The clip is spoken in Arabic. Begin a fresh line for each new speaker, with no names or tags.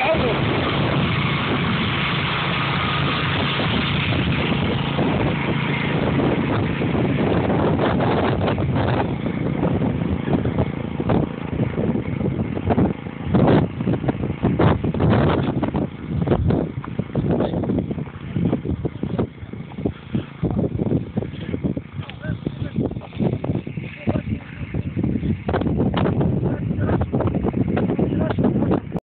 عذر